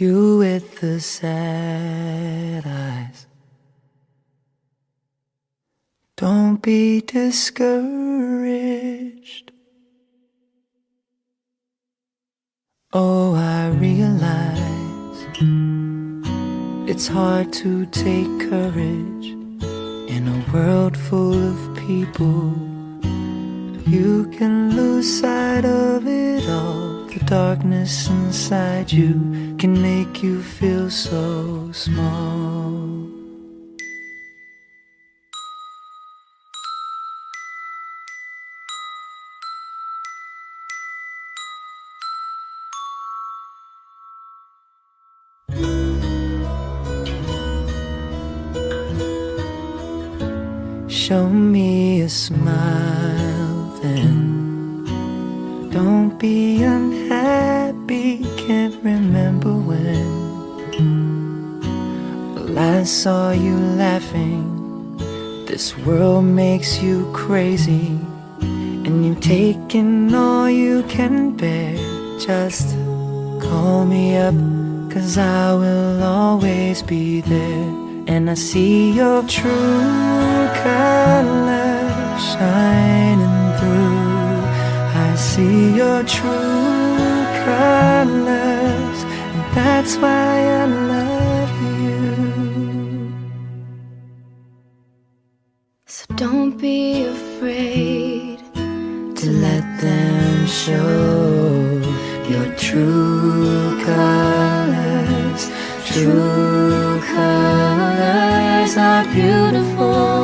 You with the sad eyes. Don't be discouraged. Oh, I realize it's hard to take courage in a world full of people. You can lose sight of it all. The darkness inside you can make you feel so small. Show me a smile then. Don't be unhappy, can't remember when. Well, I saw you laughing. This world makes you crazy, and you've taken all you can bear. Just call me up, cause I will always be there. And I see your true colors shining see your true colors, and that's why I love you. So don't be afraid To let them show your true colors. True colors are beautiful.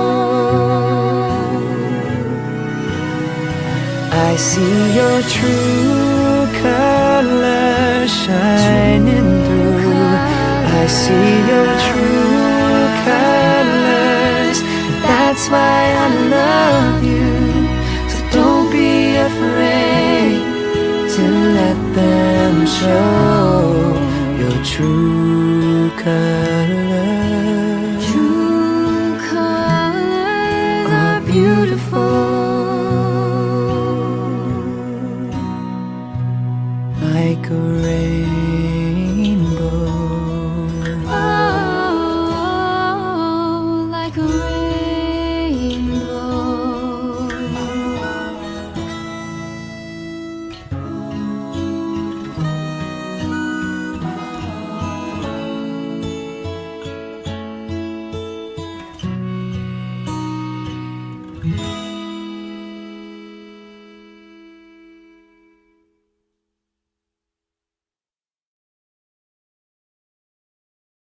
I see your true color shining through. I see your true colors. That's why I love you. So don't be afraid to let them show your true colors. True colors are beautiful. a rainbow.